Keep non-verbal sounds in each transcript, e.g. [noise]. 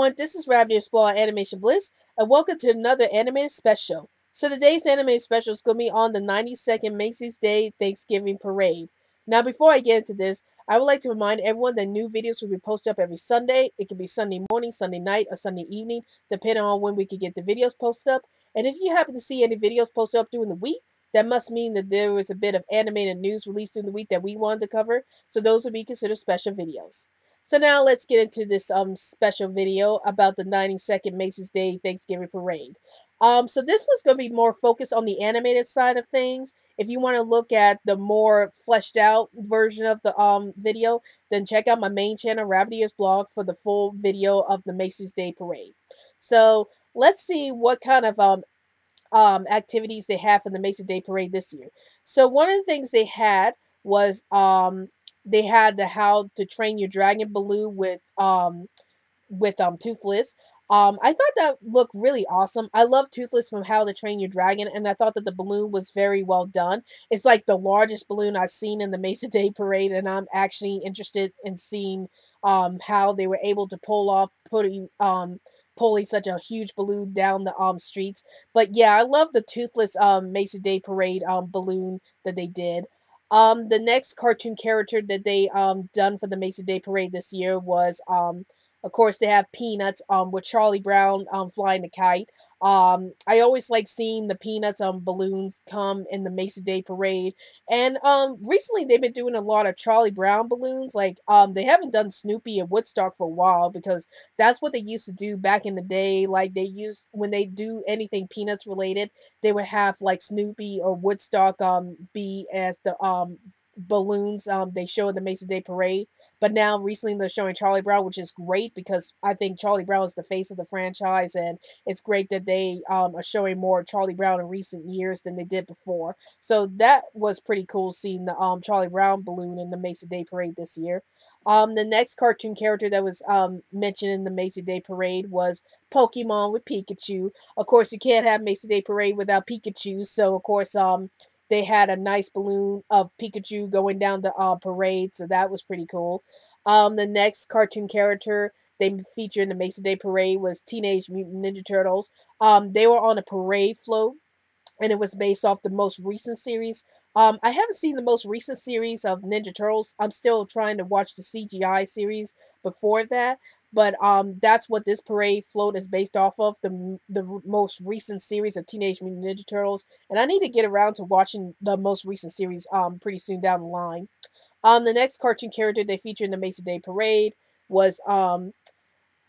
everyone, this is Rabbit Explore Animation Bliss, and welcome to another animated special. So today's animated special is going to be on the 92nd Macy's Day Thanksgiving Parade. Now before I get into this, I would like to remind everyone that new videos will be posted up every Sunday. It can be Sunday morning, Sunday night, or Sunday evening, depending on when we can get the videos posted up. And if you happen to see any videos posted up during the week, that must mean that there was a bit of animated news released during the week that we wanted to cover, so those would be considered special videos. So now let's get into this um special video about the 92nd Macy's Day Thanksgiving Parade. Um, so this was going to be more focused on the animated side of things. If you want to look at the more fleshed out version of the um video, then check out my main channel, Rabbit Ears Blog, for the full video of the Macy's Day Parade. So let's see what kind of um um activities they have for the Macy's Day Parade this year. So one of the things they had was um they had the How to Train Your Dragon balloon with um with um Toothless. Um, I thought that looked really awesome. I love Toothless from How to Train Your Dragon, and I thought that the balloon was very well done. It's like the largest balloon I've seen in the Macy Day Parade, and I'm actually interested in seeing um how they were able to pull off putting um pulling such a huge balloon down the um streets. But yeah, I love the Toothless um Macy Day Parade um balloon that they did. Um, the next cartoon character that they um done for the Macy Day Parade this year was um of course, they have Peanuts um, with Charlie Brown um, flying the kite. Um, I always like seeing the Peanuts um, balloons come in the Macy Day Parade. And um, recently, they've been doing a lot of Charlie Brown balloons. Like, um, they haven't done Snoopy and Woodstock for a while because that's what they used to do back in the day. Like, they used, when they do anything Peanuts related, they would have, like, Snoopy or Woodstock um, be as the um, balloons um they show at the Macy's Day Parade. But now recently they're showing Charlie Brown, which is great because I think Charlie Brown is the face of the franchise and it's great that they um are showing more Charlie Brown in recent years than they did before. So that was pretty cool seeing the um Charlie Brown balloon in the Macy's Day Parade this year. Um the next cartoon character that was um mentioned in the Macy's Day Parade was Pokemon with Pikachu. Of course you can't have Macy's Day Parade without Pikachu, so of course um they had a nice balloon of Pikachu going down the uh, parade, so that was pretty cool. Um, the next cartoon character they featured in the Macy's Day Parade was Teenage Mutant Ninja Turtles. Um, they were on a parade float, and it was based off the most recent series. Um, I haven't seen the most recent series of Ninja Turtles. I'm still trying to watch the CGI series before that, but um, that's what this parade float is based off of the the most recent series of Teenage Mutant Ninja Turtles, and I need to get around to watching the most recent series um pretty soon down the line. Um, the next cartoon character they featured in the Macy Day Parade was um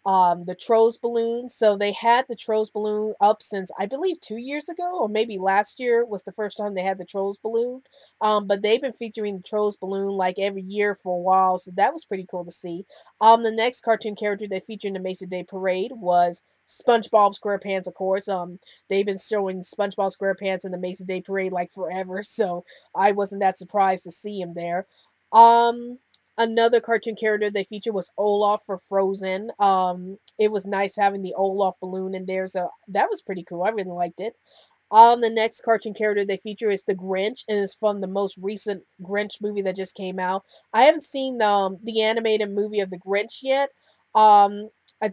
um, the Trolls balloon. So they had the Trolls balloon up since I believe two years ago, or maybe last year was the first time they had the Trolls balloon. Um, but they've been featuring the Trolls balloon like every year for a while, so that was pretty cool to see. Um, the next cartoon character they featured in the Macy Day Parade was SpongeBob SquarePants, of course. Um, they've been showing SpongeBob SquarePants in the Macy Day Parade like forever, [laughs] so I wasn't that surprised to see him there. Um, another cartoon character they featured was Olaf for Frozen. Um, it was nice having the Olaf balloon in there, so that was pretty cool. I really liked it. Um, the next cartoon character they feature is the Grinch, and it's from the most recent Grinch movie that just came out. I haven't seen um, the animated movie of the Grinch yet. Um,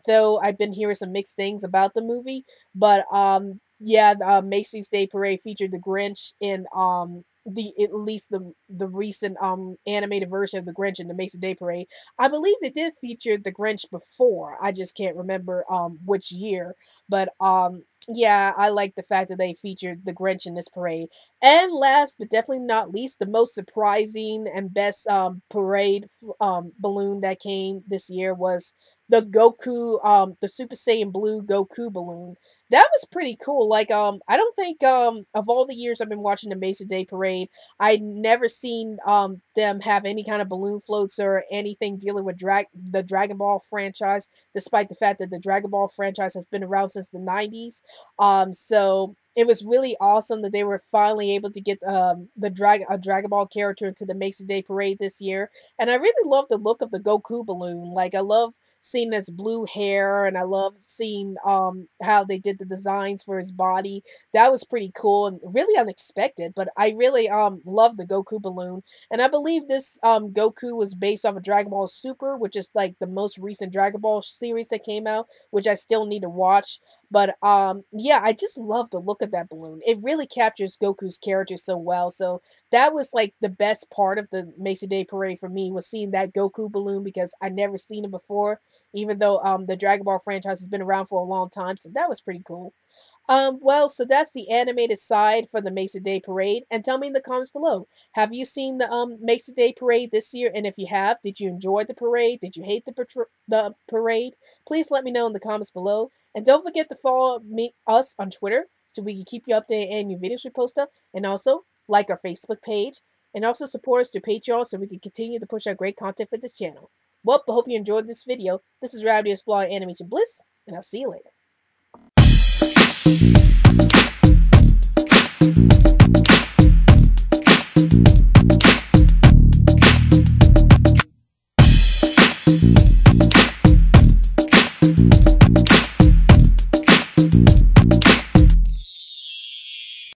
though I've been hearing some mixed things about the movie, but um, yeah, uh, Macy's Day Parade featured the Grinch in um the at least the the recent um animated version of the Grinch in the Macy's Day Parade. I believe they did feature the Grinch before. I just can't remember um which year, but um yeah, I like the fact that they featured the Grinch in this parade. And last but definitely not least, the most surprising and best um parade um balloon that came this year was the Goku um the Super Saiyan Blue Goku balloon that was pretty cool. Like, um, I don't think, um, of all the years I've been watching the Macy's Day Parade, I'd never seen, um, them have any kind of balloon floats or anything dealing with drag the Dragon Ball franchise, despite the fact that the Dragon Ball franchise has been around since the 90s. Um, so it was really awesome that they were finally able to get um, the drag a Dragon Ball character into the Macy Day Parade this year, and I really love the look of the Goku balloon. Like I love seeing his blue hair, and I love seeing um how they did the designs for his body. That was pretty cool and really unexpected. But I really um love the Goku balloon, and I believe this um Goku was based off of Dragon Ball Super, which is like the most recent Dragon Ball series that came out, which I still need to watch. But um yeah, I just love the look of that balloon. It really captures Goku's character so well. So that was like the best part of the Macy Day Parade for me was seeing that Goku balloon because I never seen it before, even though um the Dragon Ball franchise has been around for a long time. So that was pretty cool. Um, well, so that's the animated side for the Macy Day Parade. And tell me in the comments below, have you seen the um Macy Day Parade this year? And if you have, did you enjoy the parade? Did you hate the the parade? Please let me know in the comments below. And don't forget to follow me us on Twitter so we can keep you updated and new videos we post up. And also like our Facebook page. And also support us through Patreon so we can continue to push out great content for this channel. Well, I hope you enjoyed this video. This is Rabbity Exploring Animation Bliss, and I'll see you later. Thank you.